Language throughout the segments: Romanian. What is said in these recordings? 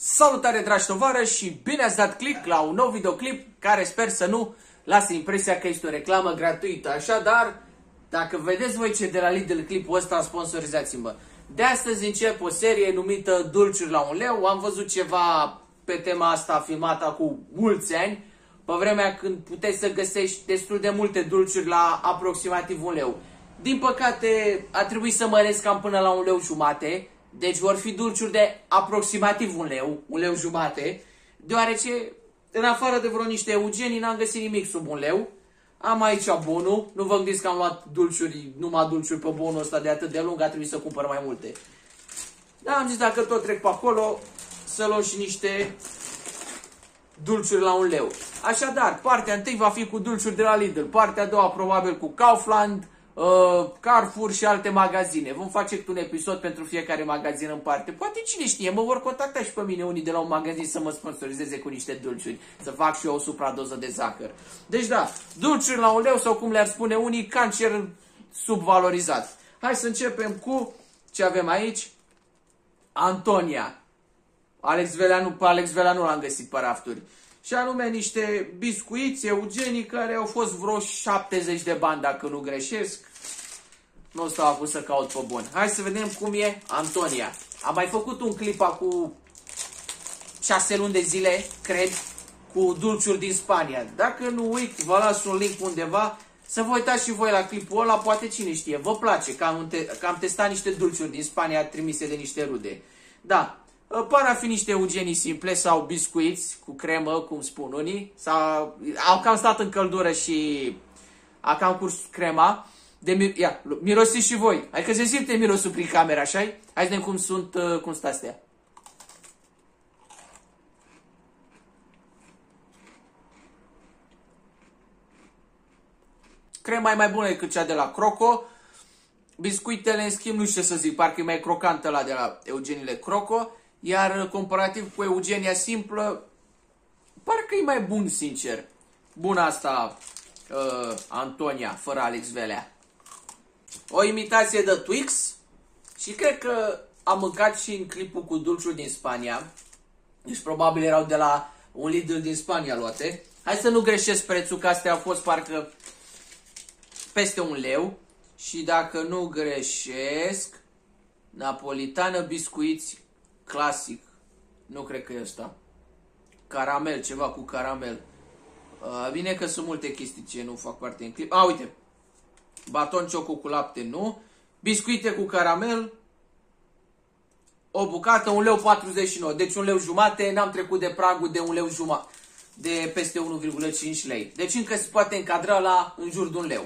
Salutare dragi tovară și bine ați dat click la un nou videoclip care sper să nu lase impresia că este o reclamă gratuită. Așadar, dacă vedeți voi ce de la Lidl clipul ăsta, sponsorizați-mă. De astăzi încep o serie numită Dulciuri la un leu. Am văzut ceva pe tema asta filmată cu mulți ani, pe vremea când puteai să găsești destul de multe dulciuri la aproximativ un leu. Din păcate, a trebuit să măresc cam până la un leu jumate, deci vor fi dulciuri de aproximativ un leu, un leu jumate, deoarece, în afară de vreo niște eugenii, n-am găsit nimic sub un leu. Am aici bonul, nu vă gândiți că am luat dulciuri, numai dulciuri pe bonul ăsta de atât de lung, a trebuit să cumpăr mai multe. Dar am zis, dacă tot trec pe acolo, să luăm și niște dulciuri la un leu. Așadar, partea întâi va fi cu dulciuri de la Lidl, partea a doua probabil cu Kaufland, uh, Carrefour și alte magazine. Vom face un episod pentru fiecare magazin în parte. Poate cine știe, mă vor contacta și pe mine unii de la un magazin să mă sponsorizeze cu niște dulciuri, să fac și eu o supradoză de zahăr. Deci da, dulciuri la un leu sau cum le-ar spune unii, cancer subvalorizat. Hai să începem cu ce avem aici. Antonia. Alex Veleanu, pe Alex Veleanu l-am găsit pe rafturi. Și anume niște biscuiți eugenii care au fost vreo 70 de bani, dacă nu greșesc. Nu stau acum să caut pe bun. Hai să vedem cum e Antonia. Am mai făcut un clip acum 6 luni de zile, cred, cu dulciuri din Spania. Dacă nu uit, vă las un link undeva să vă uitați și voi la clipul ăla, poate cine știe, vă place că am, că am testat niște dulciuri din Spania trimise de niște rude. Da, par a fi niște eugenii simple sau biscuiți cu cremă, cum spun unii. Sau, au cam stat în căldură și a cam curs crema. De, ia, mirosiți și voi. Adică se simte mirosul prin camera, așa -i? Hai să vedem cum sunt, uh, cum stă astea. Crema e mai bună decât cea de la Croco. Biscuitele, în schimb, nu știu ce să zic, parcă e mai crocantă la de la Eugenile Croco. Iar comparativ cu Eugenia simplă, parcă e mai bun, sincer. Bună asta, uh, Antonia, fără Alex Velea. O imitație de Twix și cred că am mâncat și în clipul cu dulciul din Spania. Deci probabil erau de la un Lidl din Spania luate. Hai să nu greșesc prețul, că astea au fost parcă peste un leu. Și dacă nu greșesc, napolitană, biscuiți, clasic. Nu cred că e ăsta. Caramel, ceva cu caramel. Uh, bine că sunt multe chestii ce nu fac parte în clip. A, uite. Baton cioco cu lapte, nu. Biscuite cu caramel. O bucată, un leu 49. Deci un leu jumate, n-am trecut de pragul de un leu jumate. De peste 1,5 lei. Deci încă se poate încadra la în jur de un leu.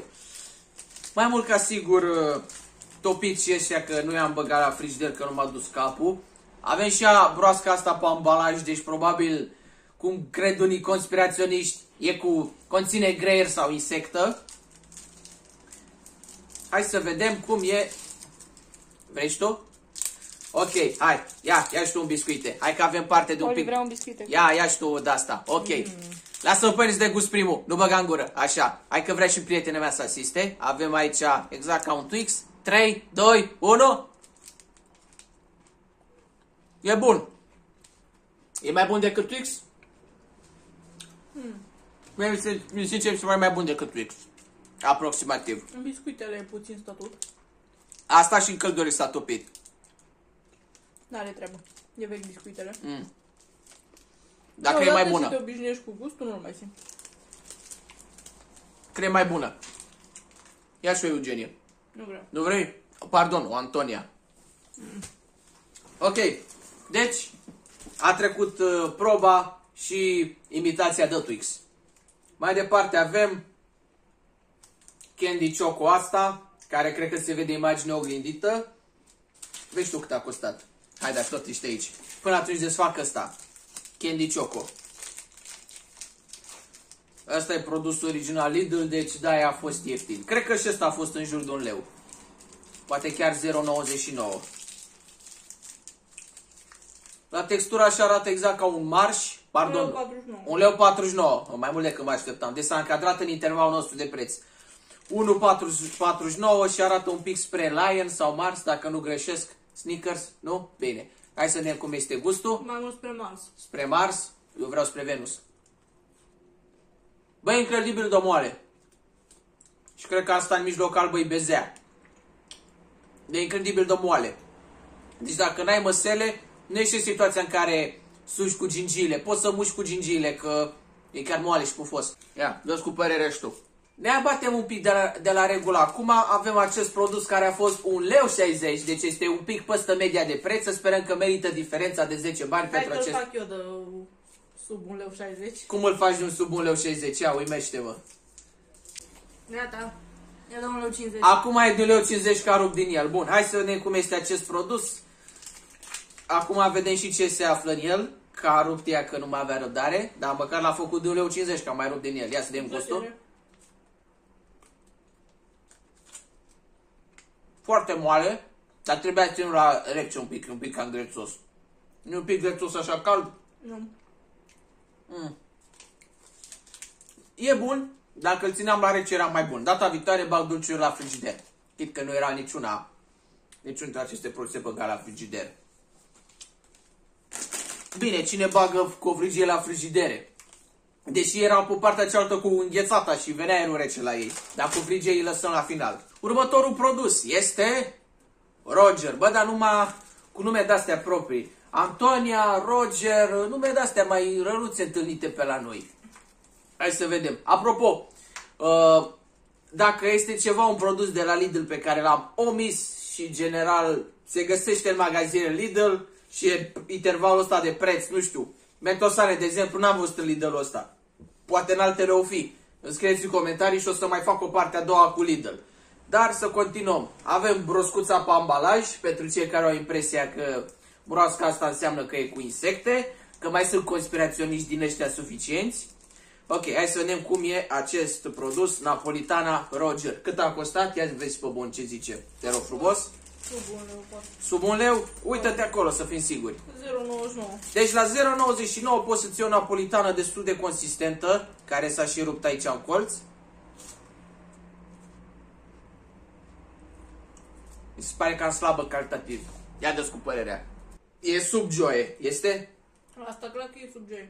Mai mult ca sigur, topiți și ăștia că nu i-am băgat la frigider că nu m-a dus capul. Avem și a broasca asta pe ambalaj, deci probabil, cum cred unii conspiraționiști, e cu, conține greier sau insectă. Hai să vedem cum e. Vrei și tu? Ok, hai, ia, ia și tu un biscuite. Hai că avem parte de un Oli, pic. vreau un biscuite. Ia, ia și tu de asta. Ok. Mm. Lasă-mă pe de gust primul. Nu băga în gură. Așa. Hai că vrea și prietena mea să asiste. Avem aici exact ca un Twix. 3, 2, 1. E bun. E mai bun decât Twix? Hmm. Mi se, mi se zice mai, mai bun decât Twix. Aproximativ. În biscuitele e puțin statut. Asta și în căldură s-a topit. N-are treabă. E vechi biscuitele. Mm. Dacă e mai bună. să te obișnuiești cu gustul, nu mai simt. Cred mai bună. Ia și o Eugenie. Nu vreau. Nu vrei? Pardon, o Antonia. Mm. Ok. Deci, a trecut uh, proba și imitația de Twix. Mai departe avem Candy Choco asta, care cred că se vede imagine oglindită. Vezi tu cât a costat. Hai, dar tot ești aici. Până atunci desfac ăsta. Candy Choco. Asta e produsul original Lidl, deci da, a fost ieftin. Cred că și ăsta a fost în jur de un leu. Poate chiar 0,99. La textura așa arată exact ca un marș, pardon, 1,49. un leu 49, mai mult decât mă așteptam. Deci s-a încadrat în intervalul nostru de preț. 1,49 și arată un pic spre Lion sau Mars, dacă nu greșesc. Snickers, nu? Bine. Hai să vedem cum este gustul. Mai mult spre Mars. Spre Mars, eu vreau spre Venus. Băi, incredibil de moale. Și cred că asta în mijloc albă e bezea. E incredibil de moale. Deci dacă n-ai măsele, nu ești în situația în care suși cu gingiile. Poți să muși cu gingiile, că e chiar moale și pufos. Ia, dă cu părerea și tu. Ne abatem un pic de la, de la regulă. Acum avem acest produs care a fost un leu 60, deci este un pic păstă media de preț. Să sperăm că merită diferența de 10 bani Hai pentru că acest... fac eu de sub un leu 60. Cum îl faci de un sub un leu 60? Ia, uimește-mă. Gata. Ia dă un leu 50. Acum e de un leu 50 ca rup din el. Bun, hai să vedem cum este acest produs. Acum vedem și ce se află în el. Că a rupt ea că nu mai avea răbdare. Dar măcar l-a făcut de un leu 50 că a mai rupt din el. Ia să vedem gustul. Foarte moale. Dar trebuia să ținut la rece un pic, un pic cam grețos. Nu un pic grețos așa cald. Nu. Mm. E bun, dacă îl țineam la rece era mai bun. Data viitoare bag dulciuri la frigider. Chit că nu era niciuna, niciun dintre aceste produse băga la frigider. Bine, cine bagă covrigie la frigidere? Deși erau pe partea cealaltă cu înghețata și venea aerul rece la ei. Dar covrigie îi lăsăm la final. Următorul produs este Roger. Bă, dar numai cu nume de-astea proprii. Antonia, Roger, nume de-astea mai răluțe întâlnite pe la noi. Hai să vedem. Apropo, uh, dacă este ceva, un produs de la Lidl pe care l-am omis și general se găsește în magazine Lidl și e intervalul ăsta de preț, nu știu, mentosare, de exemplu, n-am văzut în Lidl ăsta. Poate în altele o fi. Îmi scrieți în comentarii și o să mai fac o parte a doua cu Lidl. Dar să continuăm. Avem broscuța pe ambalaj, pentru cei care au impresia că broasca asta înseamnă că e cu insecte, că mai sunt conspiraționiști din ăștia suficienți. Ok, hai să vedem cum e acest produs, Napolitana Roger. Cât a costat? Ia vezi pe bun ce zice. Te rog frumos. Sub un leu poate. Sub un leu? Uită-te acolo să fim siguri. 0,99. Deci la 0,99 poți să-ți iei o napolitană destul de consistentă, care s-a și rupt aici în colț. Mi se pare cam slabă calitativ. Ia dă cu părerea. E sub joie, este? Asta clar că e sub joy.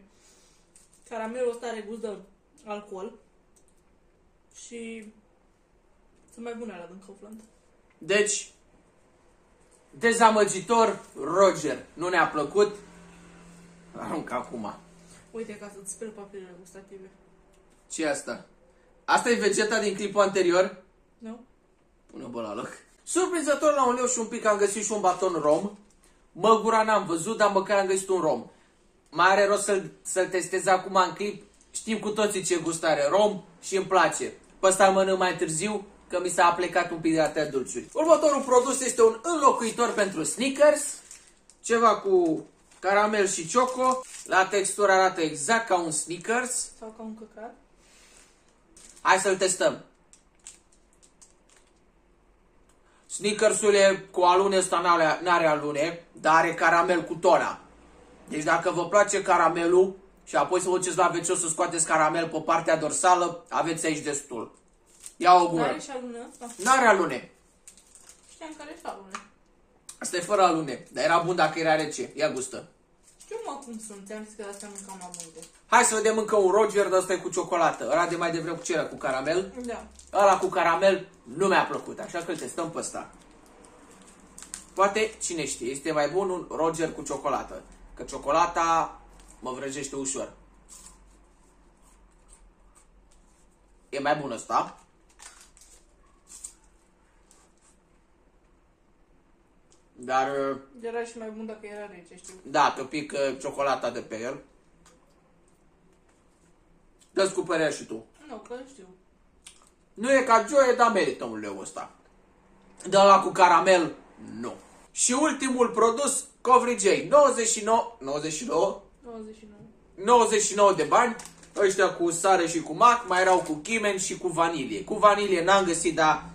Caramelul ăsta are gust de alcool. Și sunt mai bune alea din Kaufland. Deci, dezamăgitor, Roger. Nu ne-a plăcut. Arunc acum. Uite ca să-ți speli papilele gustative. ce e asta? Asta e vegeta din clipul anterior? Nu? Pune bă la loc. Surprinzător la un leu și un pic am găsit și un baton rom. Măgura n-am văzut, dar măcar am găsit un rom. Mai are rost să-l, să testez acum în clip. Știm cu toții ce gust are rom și îmi place. Pe ăsta îl mănânc mai târziu, că mi s-a plecat un pic de atâtea dulciuri. Următorul produs este un înlocuitor pentru Snickers. Ceva cu caramel și choco. La textură arată exact ca un Snickers. Sau ca un căcat. Hai să-l testăm. Snickersul e cu alune, ăsta n-are, n-are alune, dar are caramel cu tona. Deci dacă vă place caramelul și apoi să vă duceți la wc să scoateți caramel pe partea dorsală, aveți aici destul. Ia o gură. Are și alune asta? N-are alune. Știam că are și alune. Asta e fără alune, dar era bun dacă era rece. Ia gustă. Știu mă cum sunt, ți-am zis că astea mâncam la multe. Hai să vedem încă un Roger, dar ăsta e cu ciocolată. Ăla de mai devreme cu ce era? Cu caramel? Da. Ăla cu caramel nu mi-a plăcut, așa că îl testăm pe ăsta. Poate, cine știe, este mai bun un Roger cu ciocolată. Că ciocolata mă vrăjește ușor. E mai bun ăsta. Dar, uh, Era și mai bun dacă era rece, știu. da, că pică ciocolata de pe el. Dă-ți cu părerea și tu. Nu, că știu. Nu e ca Joe, dar merită un leu ăsta. De la cu caramel, nu. Și ultimul produs, Covrigei, 99, 99, 99. 99 de bani, ăștia cu sare și cu mac, mai erau cu chimen și cu vanilie. Cu vanilie n-am găsit, dar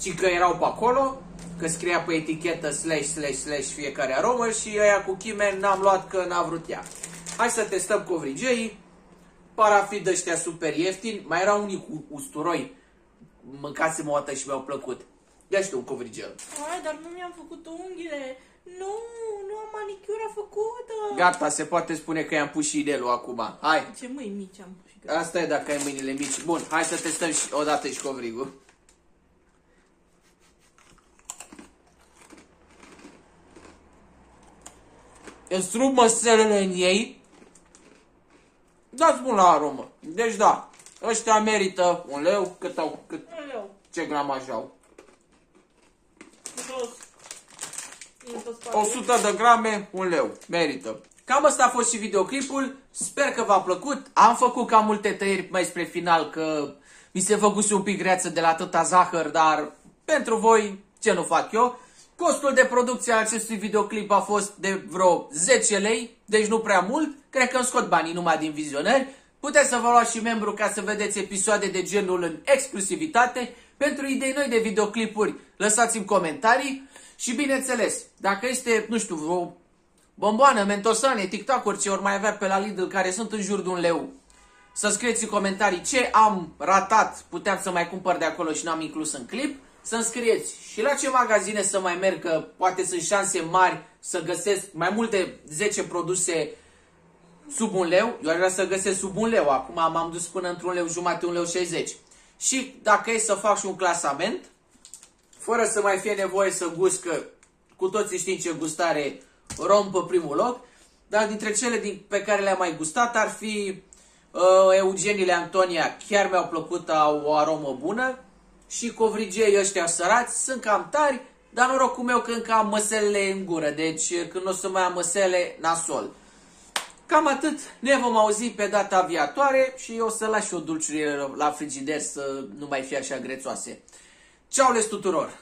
ci că erau pe acolo, că scria pe etichetă slash slash slash fiecare aromă și aia cu chimen n-am luat că n-a vrut ea. Hai să testăm covrigeii, parafid ăștia super ieftini, mai erau unii cu usturoi, mâncasem o dată și mi-au plăcut. Ia știu un covrigel. Ai, dar nu mi-am făcut unghiile. Nu, nu am manicura făcută. Gata, se poate spune că i-am pus și idelul acum. Hai, Ce mâini mici am și asta e dacă ai mâinile mici. Bun, hai să testăm și odată și covrigul. Îți strup măselele în ei. Dați bun la aromă. Deci da, ăștia merită un leu, cât au, cât, Aleu, ce gramaj au. jos. E pe spate. 100 de grame, un leu. Merită. Cam asta a fost și videoclipul. Sper că v-a plăcut. Am făcut cam multe tăieri mai spre final, că mi se făcuse un pic greață de la atâta zahăr, dar pentru voi, ce nu fac eu? Costul de producție a acestui videoclip a fost de vreo 10 lei, deci nu prea mult. Cred că îmi scot banii numai din vizionări. Puteți să vă luați și membru ca să vedeți episoade de genul în exclusivitate. Pentru idei noi de videoclipuri, lăsați-mi comentarii. Și bineînțeles, dacă este, nu știu, vreo bomboană, mentosane, tic-tac-uri ce ori mai avea pe la Lidl care sunt în jur de un leu, să scrieți în comentarii ce am ratat, puteam să mai cumpăr de acolo și n-am inclus în clip, să-mi scrieți și la ce magazine să mai merg, că poate sunt șanse mari să găsesc mai multe 10 produse sub un leu, eu aș vrea să găsesc sub un leu, acum m-am dus până într-un leu jumate, un leu 60. Și dacă e să fac și un clasament, fără să mai fie nevoie să gust, că cu toții știm ce gustare rom pe primul loc, dar dintre cele din, pe care le-am mai gustat ar fi uh, Eugenile Antonia, chiar mi-au plăcut, au o aromă bună, și covrigei ăștia sărați sunt cam tari, dar norocul meu că încă am măselele în gură, deci când o să mai am măsele, nasol. Cam atât, ne vom auzi pe data viitoare și o să las și o dulciurie la frigider să nu mai fie așa grețoase. Ceau les tuturor!